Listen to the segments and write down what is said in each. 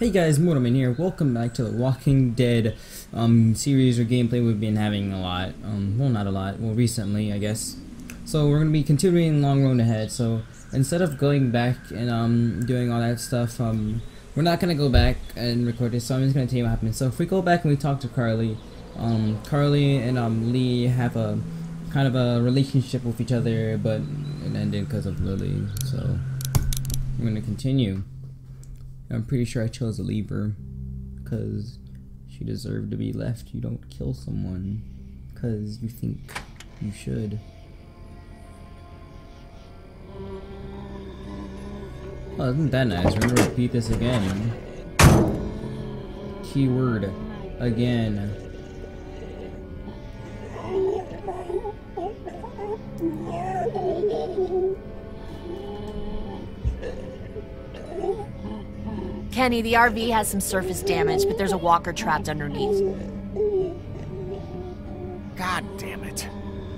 Hey guys, Mortalmen here. Welcome back to the Walking Dead um, series or gameplay we've been having a lot. Um, well, not a lot. Well, recently, I guess. So we're gonna be continuing Long Road Ahead. So instead of going back and um, doing all that stuff, um, we're not gonna go back and record this. So I'm just gonna tell you what happened. So if we go back and we talk to Carley, um, Carley and um, Lee have a kind of a relationship with each other, but it ended because of Lilly. So we're gonna continue. I'm pretty sure I chose leave her because she deserved to be left. You don't kill someone because you think you should. Oh, isn't that nice? We're gonna repeat this again. Keyword again. Kenny, the RV has some surface damage, but there's a walker trapped underneath. God damn it.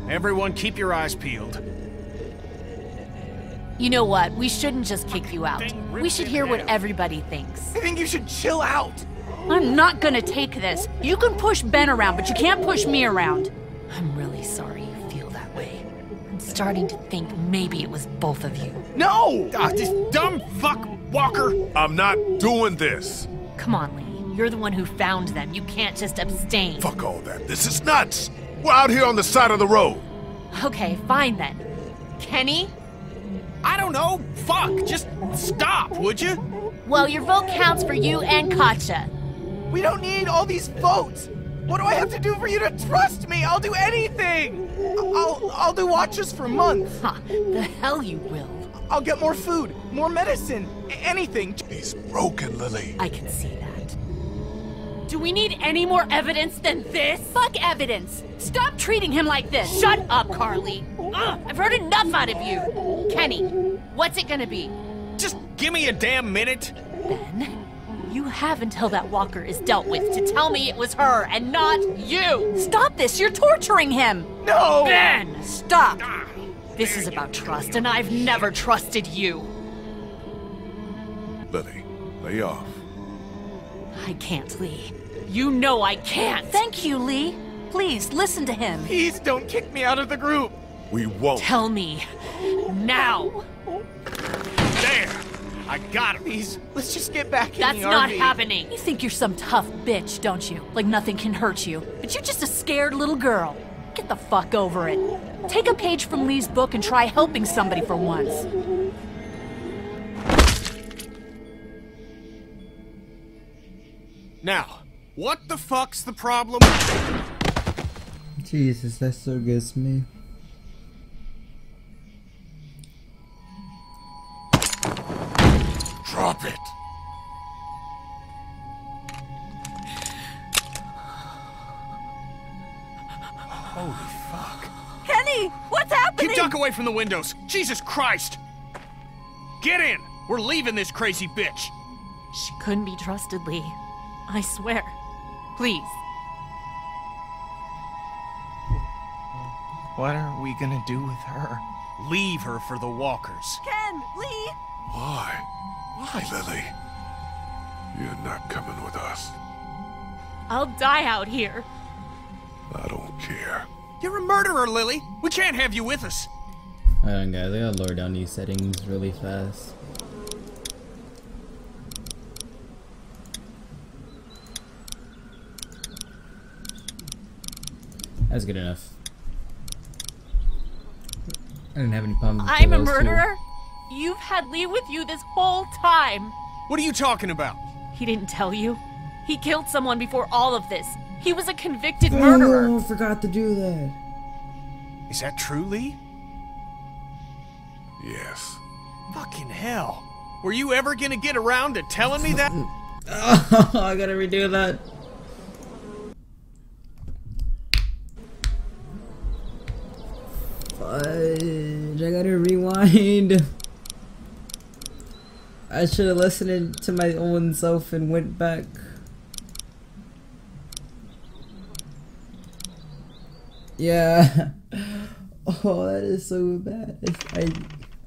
Everyone keep your eyes peeled. You know what? We shouldn't just kick you out. We should hear what everybody thinks. I think you should chill out. I'm not gonna take this. You can push Ben around, but you can't push me around. I'm really sorry you feel that way. I'm starting to think maybe it was both of you. No! Ah, this dumb fuck Walker. I'm not doing this. Come on, Lee. You're the one who found them. You can't just abstain. Fuck all that. This is nuts. We're out here on the side of the road. Okay, fine then. Kenny? I don't know. Fuck. Just stop, would you? Well, your vote counts for you and Katjaa. We don't need all these votes. What do I have to do for you to trust me? I'll do anything. I'll I'll do watches for months. Ha, the hell you will. I'll get more food, more medicine, anything. He's broken, Lilly. I can see that. Do we need any more evidence than this? Fuck evidence! Stop treating him like this! Shut up, Carley! Ugh, I've heard enough out of you! Kenny, what's it gonna be? Just give me a damn minute. Ben, you have until that walker is dealt with to tell me it was her and not you. Stop this! You're torturing him! No. Ben! Stop! Ah. This is about trust, and I've never trusted you. Lilly, lay off. I can't, Lee. You know I can't. Thank you, Lee. Please, listen to him. Please don't kick me out of the group. We won't. Tell me now. There. I got him. Please, let's just get back in That's the not RV. happening. You think you're some tough bitch, don't you? Like nothing can hurt you. But you're just a scared little girl. Get the fuck over it. Take a page from Lee's book and try helping somebody for once. Now, what the fuck's the problem? Jesus, that so gets me. From the windows. Jesus Christ. Get in. We're leaving this crazy bitch. She couldn't be trusted, Lee. I swear. Please. What are we gonna do with her? Leave her for the walkers. Ken! Lee! Why? Why, Lilly? You're not coming with us. I'll die out here. I don't care. You're a murderer, Lilly. We can't have you with us. Hold on, guys. I gotta lower down these settings really fast. That's good enough. I didn't have any problems. with I'm a those two. murderer? You've had Lee with you this whole time. What are you talking about? He didn't tell you. He killed someone before all of this. He was a convicted murderer. Oh, murderer. forgot to do that. Is that true, Lee? Yes. Fucking hell. Were you ever gonna get around to telling me that? Oh, I gotta redo that. Fudge, I gotta rewind. I should have listened to my own self and went back. Yeah. Oh, that is so bad. I,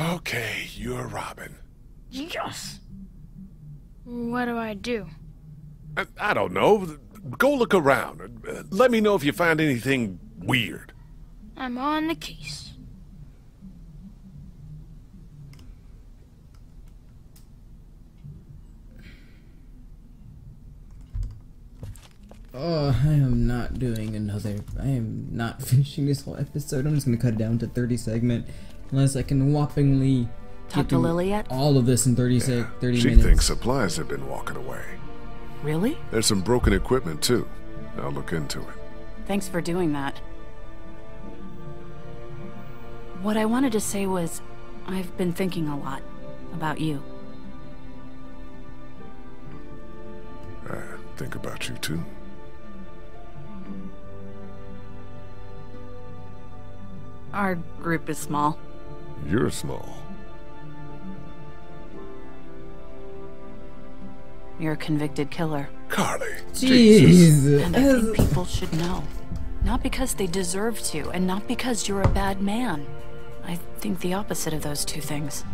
Okay, you're Robin. Yes. What do I do? I, I don't know. Go look around. Uh, Let me know if you find anything weird. I'm on the case. Oh, I am not doing another. I am not finishing this whole episode. I'm just gonna cut it down to 30 segment, unless I can whoppingly Talk to Lilly yet? All of this in 30 sec, 30 She minutes. thinks supplies have been walking away. Really? There's some broken equipment, too. I'll look into it. Thanks for doing that. What I wanted to say was, I've been thinking a lot about you. I think about you, too. Our group is small. You're small. You're a convicted killer. Carley. Jesus. Jeez. And I think people should know. Not because they deserve to, and not because you're a bad man. I think the opposite of those two things.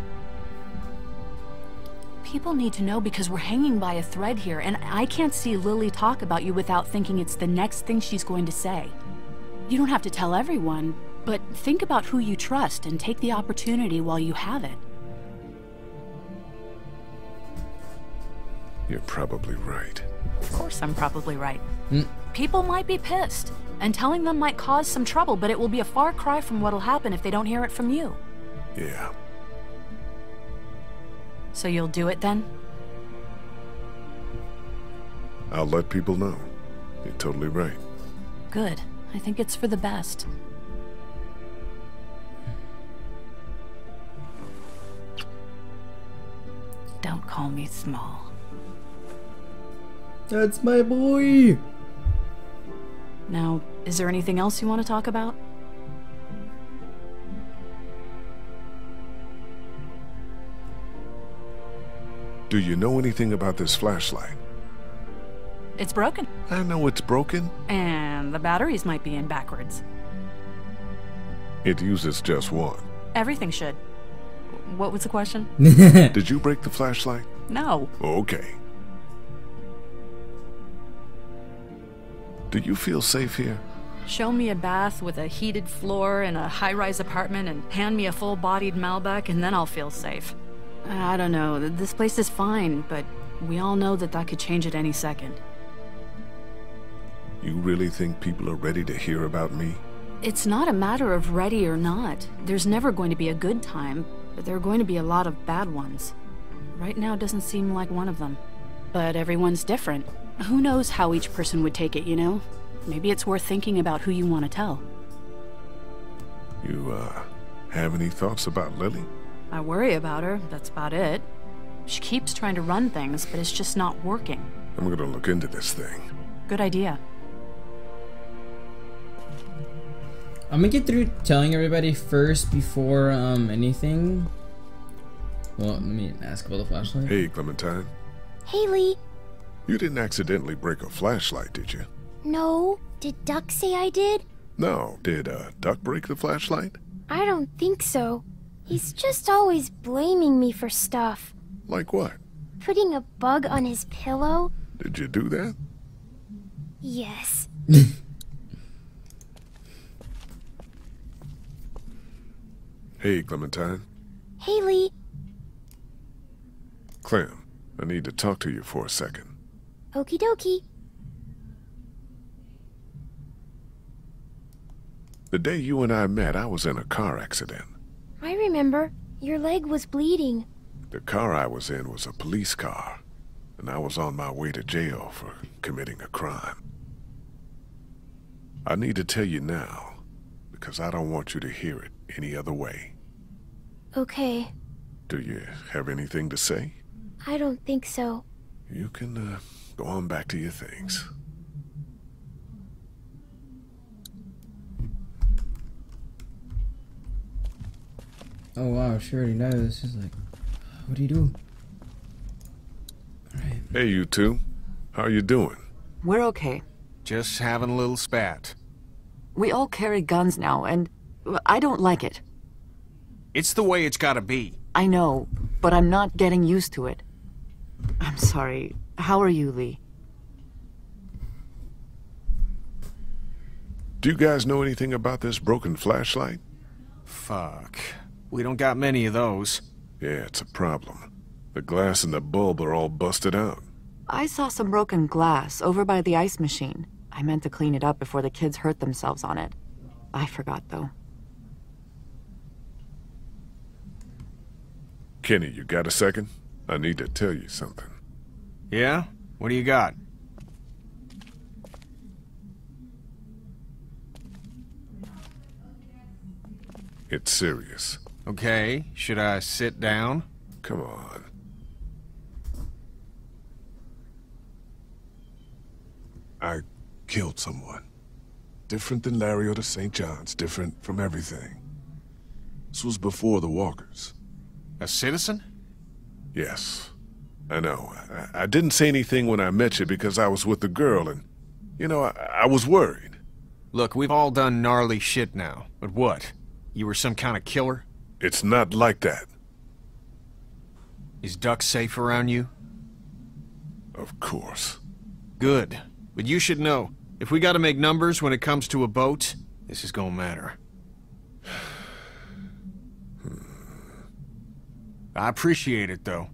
People need to know because we're hanging by a thread here, and I can't see Lilly talk about you without thinking it's the next thing she's going to say. You don't have to tell everyone, but think about who you trust and take the opportunity while you have it. You're probably right. Of course, I'm probably right. Hmm? People might be pissed, and telling them might cause some trouble, but it will be a far cry from what'll happen if they don't hear it from you. Yeah. So you'll do it then? I'll let people know. You're totally right. Good. I think it's for the best. Don't call me small. That's my boy. Now, is there anything else you want to talk about? Do you know anything about this flashlight? It's broken. I know it's broken. And the batteries might be in backwards. It uses just one. Everything should. What was the question? Did you break the flashlight? No. Okay. Do you feel safe here? Show me a bath with a heated floor in a high rise apartment and hand me a full bodied Malbec, and then I'll feel safe. Uh, I don't know. This place is fine, but we all know that that could change at any second. You really think people are ready to hear about me? It's not a matter of ready or not. There's never going to be a good time, but there are going to be a lot of bad ones. Right now doesn't seem like one of them. But everyone's different. Who knows how each person would take it, you know? Maybe it's worth thinking about who you want to tell. You, uh, have any thoughts about Lilly? I worry about her, that's about it. She keeps trying to run things, but it's just not working. I'm gonna look into this thing. Good idea. I'm gonna get through telling everybody first before um anything. Well, let me ask about the flashlight. Hey, Clementine. Haley, You didn't accidentally break a flashlight, did you? no. Did Duck say I did? No. Did, uh, Duck break the flashlight? I don't think so. He's just always blaming me for stuff. Like what? Putting a bug on his pillow? Did you do that? Yes. Hey, Clementine. Haley, Clem, I need to talk to you for a second. okie dokie. The day you and I met, I was in a car accident. I remember. Your leg was bleeding. The car I was in was a police car, and I was on my way to jail for committing a crime. I need to tell you now, because I don't want you to hear it any other way. Okay. Do you have anything to say? I don't think so. You can uh, go on back to your things. Oh wow, she already knows. She's like, what do you do? Alright. Hey, you two. How are you doing? We're okay. Just having a little spat. We all carry guns now, and I don't like it. It's the way it's gotta be. I know, but I'm not getting used to it. I'm sorry. How are you, Lee? Do you guys know anything about this broken flashlight? Fuck. We don't got many of those. Yeah, it's a problem. The glass and the bulb are all busted out. I saw some broken glass over by the ice machine. I meant to clean it up before the kids hurt themselves on it. I forgot, though. Kenny, you got a second? I need to tell you something. Yeah? What do you got? It's serious. Okay, should I sit down? Come on. I killed someone. Different than Larry or the St. John's, different from everything. This was before the Walkers. A citizen? Yes. I know. I, I didn't say anything when I met you because I was with the girl and, you know, I, I was worried. Look, we've all done gnarly shit now. But what? You were some kind of killer? It's not like that. Is Duck safe around you? Of course. Good. But you should know, if we gotta make numbers when it comes to a boat, this is gonna matter. I appreciate it, though.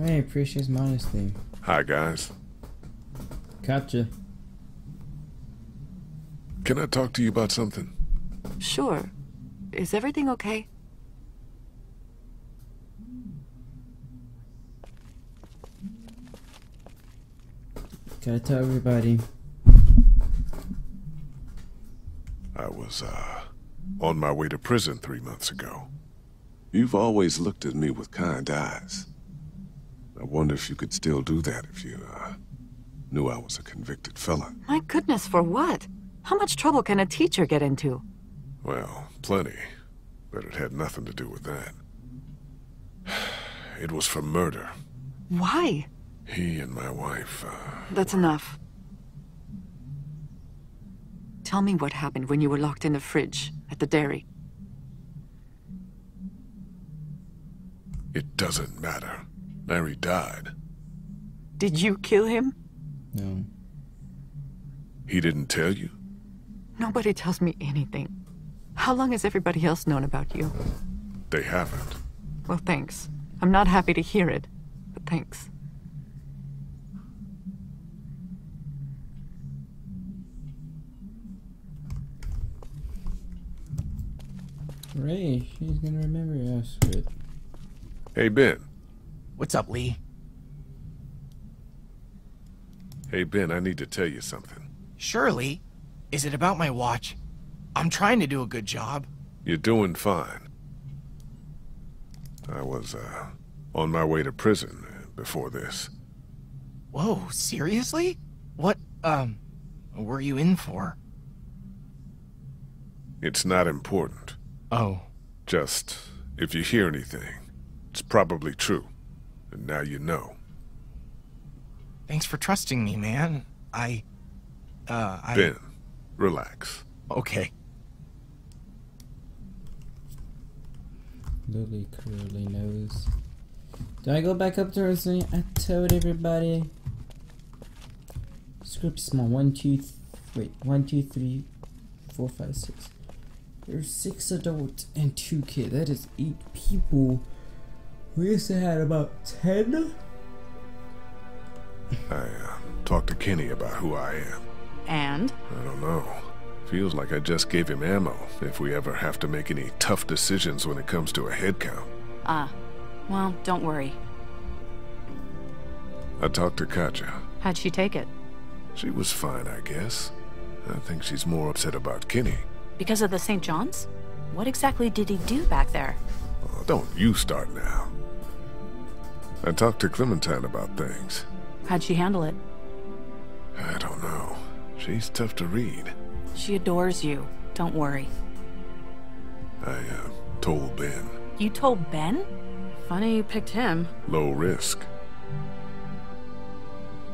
I appreciate his modesty. Hi, guys. Gotcha. Can I talk to you about something? Sure. Is everything okay? Gotta tell everybody. I was, uh, on my way to prison three months ago. You've always looked at me with kind eyes. I wonder if you could still do that if you, uh, knew I was a convicted felon. My goodness, for what? How much trouble can a teacher get into? Well, plenty. But it had nothing to do with that. It was for murder. Why? He and my wife, uh, That's enough. Tell me what happened when you were locked in the fridge at the dairy. it doesn't matter. Larry died. Did you kill him? No. He didn't tell you? Nobody tells me anything. How long has everybody else known about you? They haven't. Well, thanks. I'm not happy to hear it, but thanks. Ray, she's gonna remember us with. Hey, Ben. What's up, Lee? Hey, Ben, I need to tell you something. Surely. Is it about my watch? I'm trying to do a good job. You're doing fine. I was, uh, on my way to prison uh, before this. Whoa, seriously? What, um, were you in for? It's not important. Oh. Just, if you hear anything, it's probably true. And now you know. Thanks for trusting me, man. I, uh, I... Ben, relax. Okay. Lilly curly nose. Do I go back up to her and I told everybody. Script small. One, two, th- wait. One, two, three, four, five, six. There's six adults and two kids. That is eight people. We used to have about ten. I, uh, talked to Kenny about who I am. And? I don't know. Feels like I just gave him ammo if we ever have to make any tough decisions when it comes to a head count. Ah. Well, don't worry. I talked to Katjaa. How'd she take it? She was fine, I guess. I think she's more upset about Kenny. Because of the St. John's? What exactly did he do back there? Oh, don't you start now. I talked to Clementine about things. How'd she handle it? I don't know. She's tough to read. She adores you. Don't worry. I, uh, told Ben. You told Ben? Funny you picked him. Low risk.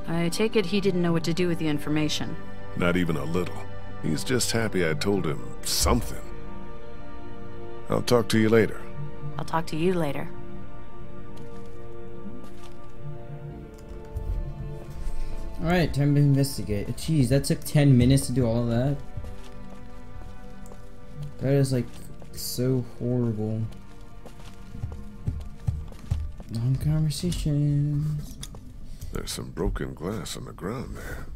I take it he didn't know what to do with the information. Not even a little. He's just happy I told him something. I'll talk to you later. I'll talk to you later. Alright, time to investigate. Jeez, that took 10 minutes to do all of that. That is like so horrible. Long conversations. There's some broken glass on the ground there.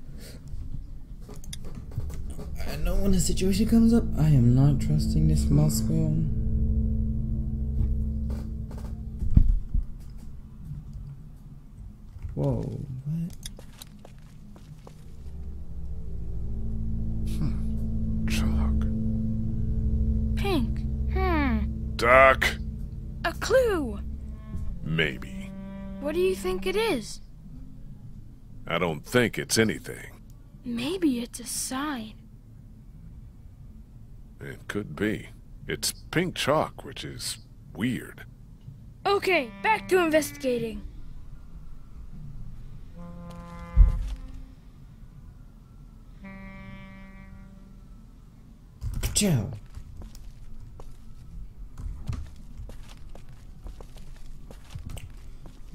I know when a situation comes up, I am not trusting this mouse wheel. Whoa, what? Chalk. Pink. Hmm. Doc! A clue. Maybe. What do you think it is? I don't think it's anything. Maybe it's a sign. It could be. It's pink chalk, which is weird. Okay, back to investigating. Joe.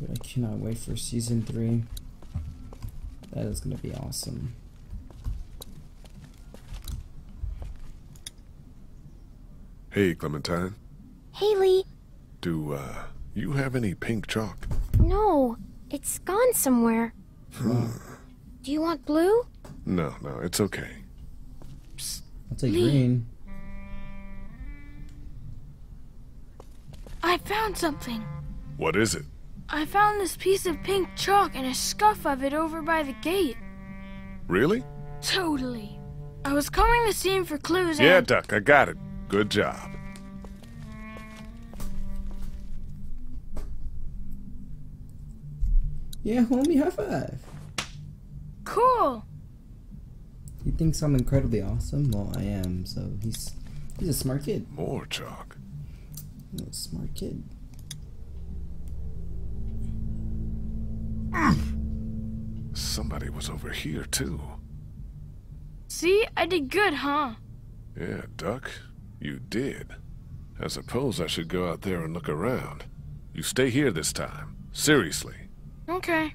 I cannot wait for season three. That is gonna be awesome. Hey, Clementine. Haley, Do, uh, you have any pink chalk? no, it's gone somewhere. Do you want blue? No, no, it's okay. I'll take green. I found something. What is it? I found this piece of pink chalk and a scuff of it over by the gate. Really? Totally. I was combing the scene for clues Yeah, and Duck, I got it. Good job. Yeah, homie, high five. cool. He thinks I'm incredibly awesome. Well, I am. So he's he's a smart kid. More chalk. He's a smart kid. Ah. Somebody was over here, too. See, I did good, huh? Yeah, Duck, you did. I suppose I should go out there and look around. You stay here this time. Seriously. Okay.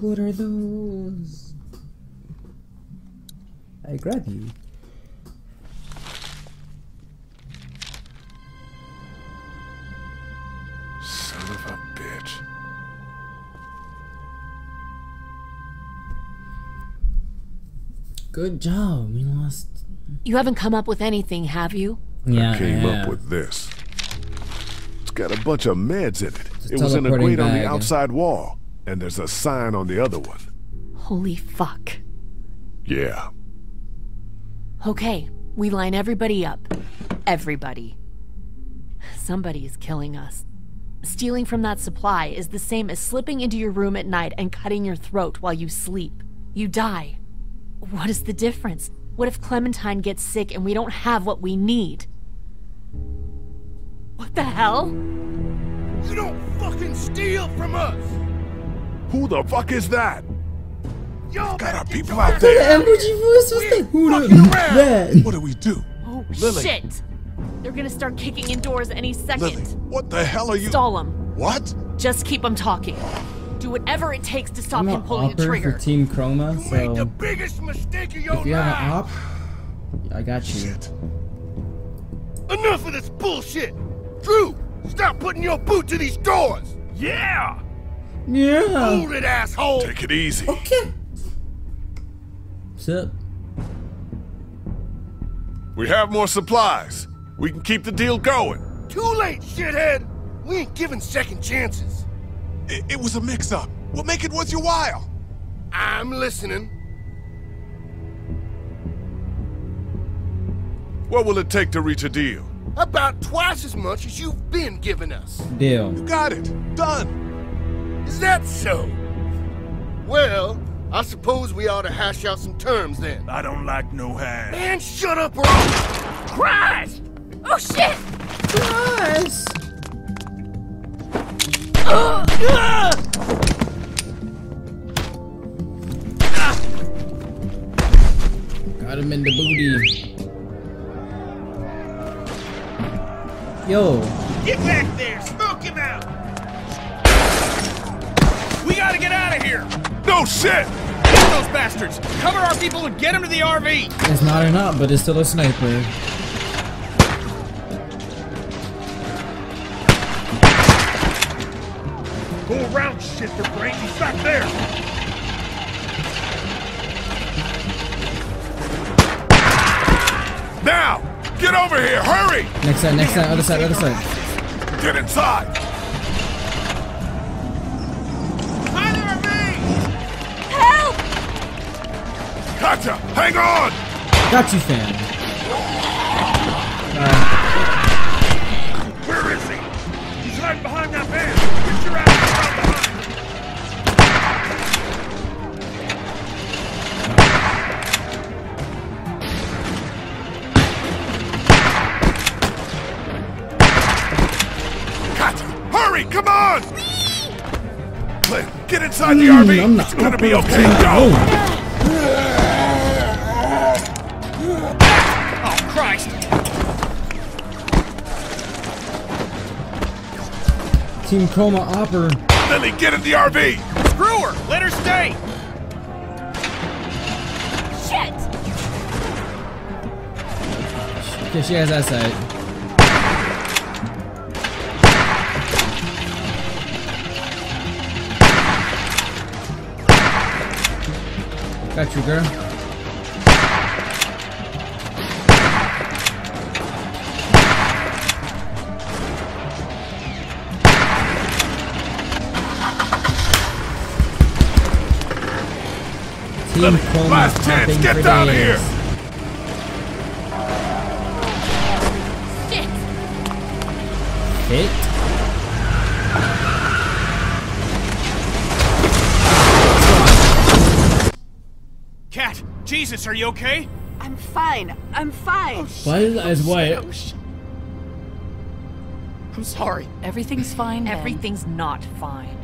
What are those? I grab you. Son of a bitch. Good job. We lost. You haven't come up with anything, have you? Yeah, I came yeah. up with this. It's got a bunch of meds in it. a It was in a teleporting grate on the outside wall. And there's a sign on the other one. Holy fuck. Yeah. Okay, we line everybody up. Everybody. Somebody is killing us. Stealing from that supply is the same as slipping into your room at night and cutting your throat while you sleep. You die. What is the difference? What if Clementine gets sick and we don't have what we need? What the hell? You don't fucking steal from us! Who the fuck is that? Y'all Got our people out ass there. Emoji voice was the who fucking the that? What do we do? Oh, Lilly. shit! They're gonna start kicking in doors any second. Lilly, what the hell are you? Stall them. What? Just keep them talking. Do whatever it takes to stop I'm him an pulling the opper trigger. for Team Chroma, so You made the so biggest mistake of your if you have an op, I got you. Shit. Enough of this bullshit! Drew, stop putting your boot to these doors! Yeah! Yeah. Hold it, asshole! Take it easy. Okay. What's up? We have more supplies. We can keep the deal going. Too late, shithead! We ain't giving second chances. It, it was a mix-up. We'll make it worth your while. I'm listening. What will it take to reach a deal? About twice as much as you've been giving us. Deal. You got it. Done. Is that so? Well, I suppose we ought to hash out some terms then. I don't like no hand. Man, shut up or I'll... Christ! Oh shit! Nice. Got him in the booty. Yo, Get back there! No shit! Get those bastards! Cover our people and get them to the RV! it's not enough, but it's still a sniper. Go around, shit for brains. He's back there! Now! Get over here! Hurry! Next side, next side, other side, other side. Get inside! Gotcha! Hang on! Got you, fam. Where is he? He's hiding behind that van! Get your ass around behind! Gotcha! Hurry! Come on! Clint, get inside the Mm, RV! I'm not it's gonna be okay! put it Go! Team Chroma Opper. Lilly, get in the RV! Screw her! Let her stay! Shit! Okay, she has that side. Got you, girl. Team Lilly, last chance, get for down days. here! Shit! Hit. Kat! Jesus, are you okay? I'm fine. I'm fine. Why is oh, as white? Oh, sh- I'm sorry. Everything's fine. Everything's not fine.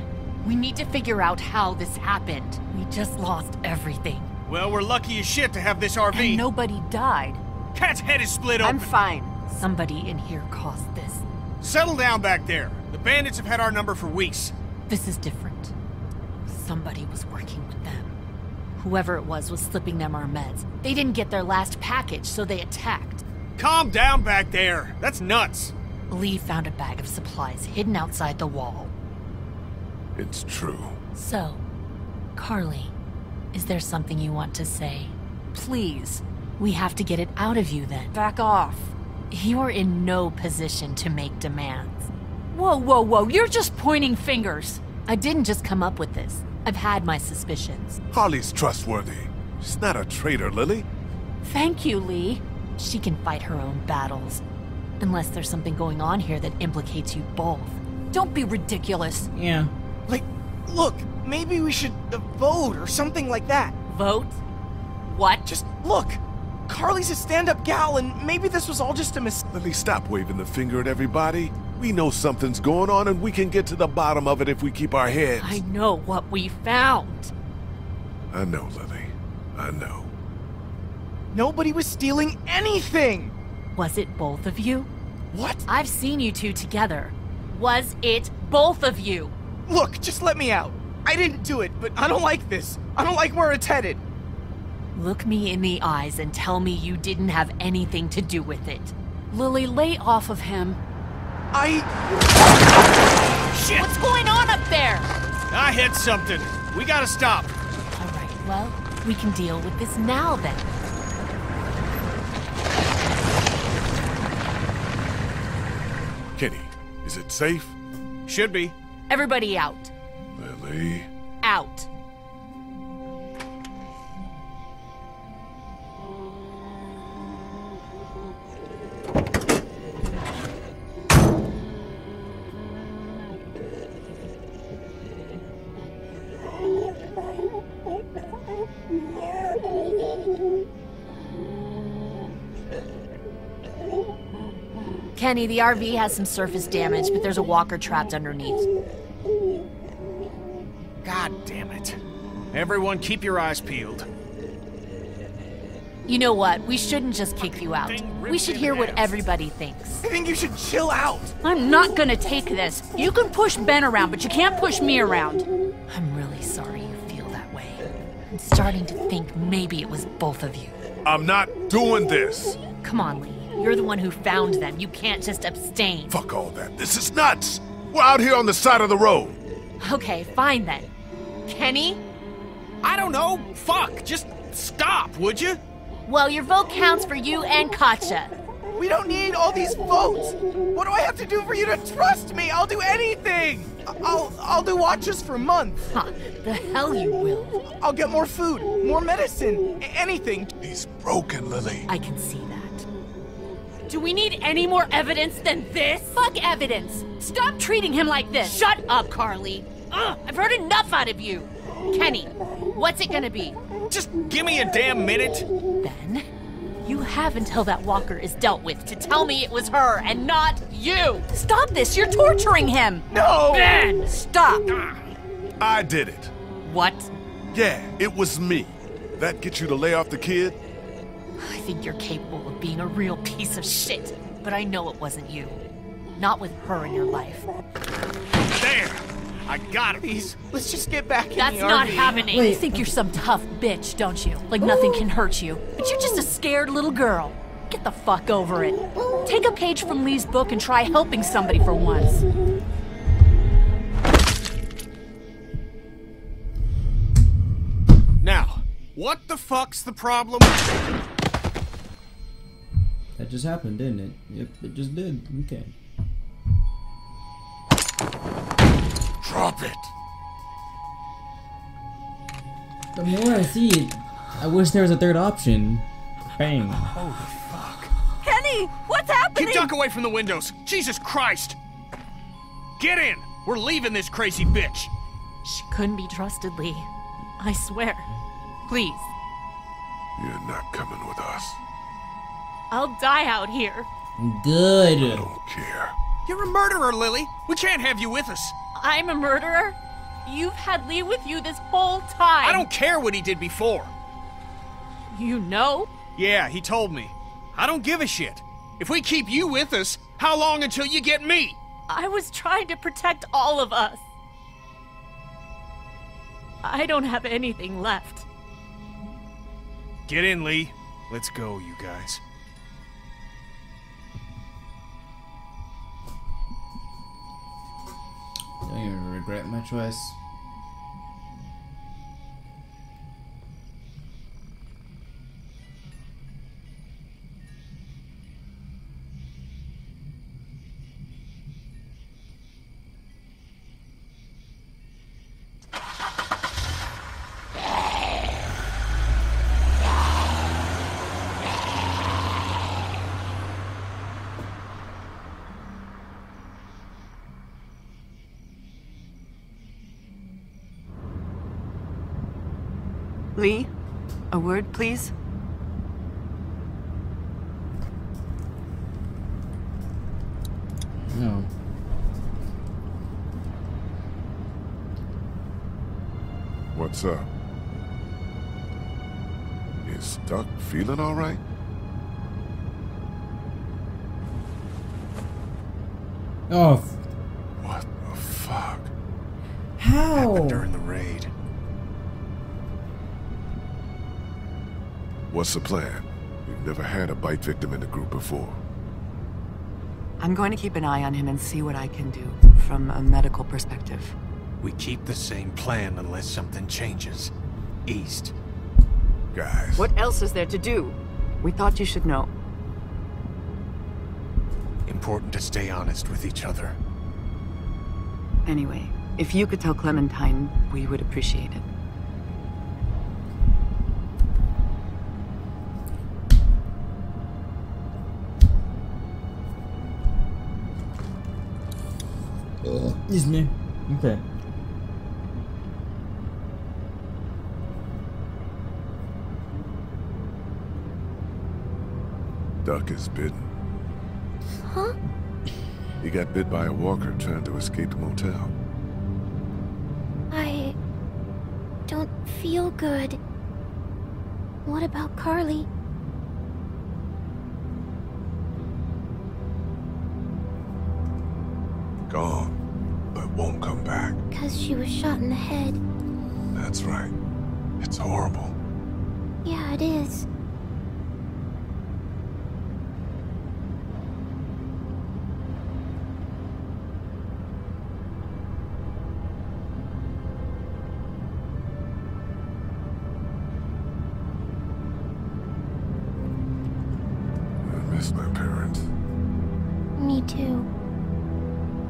We need to figure out how this happened. We just lost everything. Well, we're lucky as shit to have this RV. And nobody died. Kat's head is split open. I'm fine. Somebody in here caused this. Settle down back there. The bandits have had our number for weeks. This is different. Somebody was working with them. Whoever it was was slipping them our meds. They didn't get their last package, so they attacked. Calm down back there. That's nuts. Lee found a bag of supplies hidden outside the wall. It's true. So, Carley, is there something you want to say? Please. We have to get it out of you then. Back off. You're in no position to make demands. Whoa, whoa, whoa. You're just pointing fingers. I didn't just come up with this. I've had my suspicions. Carley's trustworthy. She's not a traitor, Lilly. Thank you, Lee. She can fight her own battles. Unless there's something going on here that implicates you both. Don't be ridiculous. Yeah. Like, look, maybe we should uh, vote or something like that. Vote? What? Just look. Carley's a stand-up gal, and maybe this was all just a mistake. Lilly, stop waving the finger at everybody. We know something's going on and we can get to the bottom of it if we keep our heads. I know what we found. I know, Lilly. I know. Nobody was stealing anything. Was it both of you? What? I've seen you two together. Was it both of you? Look, just let me out. I didn't do it, but I don't like this. I don't like where it's headed. Look me in the eyes and tell me you didn't have anything to do with it. Lilly, lay off of him. I. Shit! What's going on up there? I hit something. We gotta stop. All right, well, we can deal with this now then. Kenny, is it safe? Should be. Everybody out. Lilly. Out. Kenny, the RV has some surface damage, but there's a walker trapped underneath. God damn it. Everyone, keep your eyes peeled. You know what? We shouldn't just kick you out. We should hear what everybody thinks. I think you should chill out. I'm not gonna take this. You can push Ben around, but you can't push me around. I'm really sorry you feel that way. I'm starting to think maybe it was both of you. I'm not doing this. Come on, Lee. You're the one who found them. You can't just abstain. Fuck all that. This is nuts. We're out here on the side of the road. Okay, fine then. Kenny? I don't know. Fuck. Just stop, would you? Well, your vote counts for you and Katjaa. We don't need all these votes. What do I have to do for you to trust me? I'll do anything. I'll I'll do watches for months. Huh, the hell you will. I'll get more food, more medicine, anything. He's broken, Lilly. I can see that. Do we need any more evidence than this? Fuck evidence! Stop treating him like this! Shut up, Carley. Ugh, I've heard enough out of you. Kenny, what's it gonna be? Just give me a damn minute. Ben, you have until that walker is dealt with to tell me it was her and not you. Stop this! You're torturing him! No. Ben! Stop! I did it. What? Yeah, it was me. That get you to lay off the kid? I think you're capable of being a real piece of shit, but I know it wasn't you. Not with her in your life. There. I got it. Please, let's just get back in That's the not RV. happening. You think you're some tough bitch, don't you? Like nothing can hurt you. But you're just a scared little girl. Get the fuck over it. Take a page from Lee's book and try helping somebody for once. Now, what the fuck's the problem? That just happened, didn't it? Yep, it just did. Okay. Drop it. The more I see it, I wish there was a third option. Bang. Holy fuck. Kenny! What's happening? Keep duck away from the windows. Jesus Christ. Get in. We're leaving this crazy bitch. She couldn't be trusted, Lee. I swear. Please. You're not coming with us. I'll die out here. Good. I don't care. You're a murderer, Lilly. We can't have you with us. I'm a murderer? You've had Lee with you this whole time. I don't care what he did before. You know? Yeah, he told me. I don't give a shit. If we keep you with us, how long until you get me? I was trying to protect all of us. I don't have anything left. Get in, Lee. Let's go, you guys. Don't even regret my choice. Lee, a word, please? No. What's up? Is Duck feeling all right? Oh, What's the plan? We've never had a bite victim in the group before. I'm going to keep an eye on him and see what I can do from a medical perspective. We keep the same plan unless something changes. East. Guys. What else is there to do? We thought you should know. Important to stay honest with each other. Anyway, if you could tell Clementine, we would appreciate it. Excuse me. Okay. Duck is bitten. Huh? He got bit by a walker trying to escape the motel. I don't feel good. What about Carley? She was shot in the head. That's right. It's horrible. Yeah, it is. I miss my parents. Me too.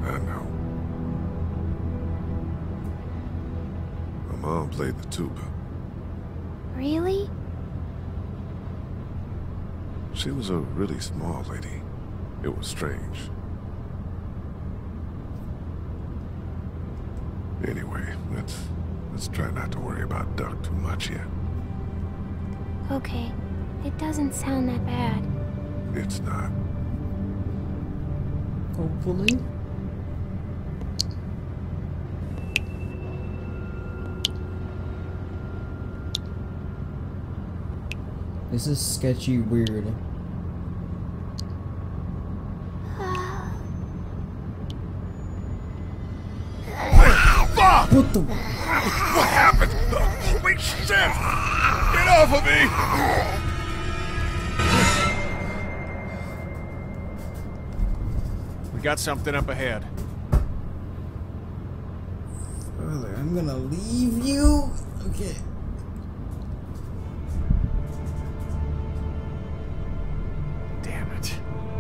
I know. Mom played the tuba. Really? She was a really small lady. It was strange. Anyway, let's let's try not to worry about Duck too much yet. Okay. It doesn't sound that bad. It's not. Hopefully. This is sketchy weird. What the? What happened? Holy shit! Get off of me! We got something up ahead. Father, I'm gonna leave you. Okay.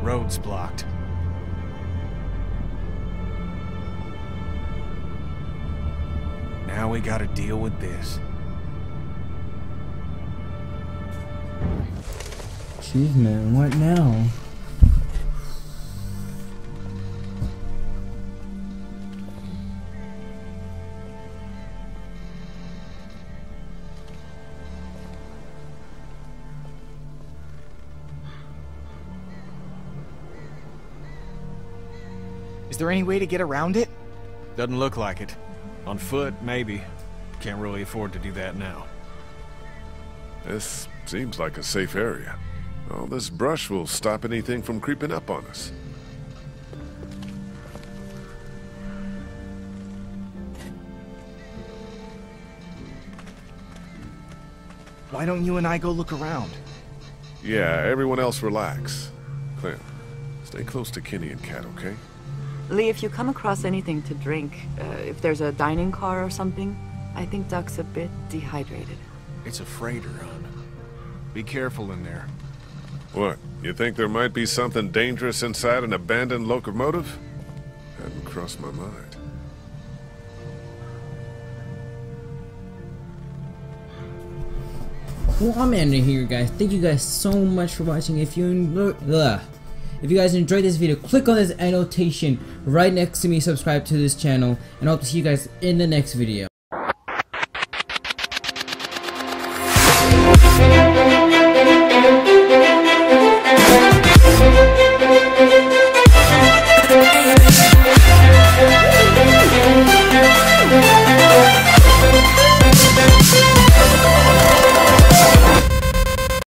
Road's blocked. Now we gotta deal with this. Achievement. What now? Is there any way to get around it? Doesn't look like it. On foot, maybe. Can't really afford to do that now. This seems like a safe area. All this brush will stop anything from creeping up on us. Why don't you and I go look around? Yeah, everyone else relax. Clem, stay close to Kenny and Kat, okay? Lee, if you come across anything to drink, uh, if there's a dining car or something, I think Duck's a bit dehydrated. It's a freighter, hon. Be careful in there. What, you think there might be something dangerous inside an abandoned locomotive? Hadn't crossed my mind. Well, I'm ending here, guys. Thank you guys so much for watching. If you enjoyed, ugh. If you guys enjoyed this video, click on this annotation right next to me. Subscribe to this channel, and I hope to see you guys in the next video.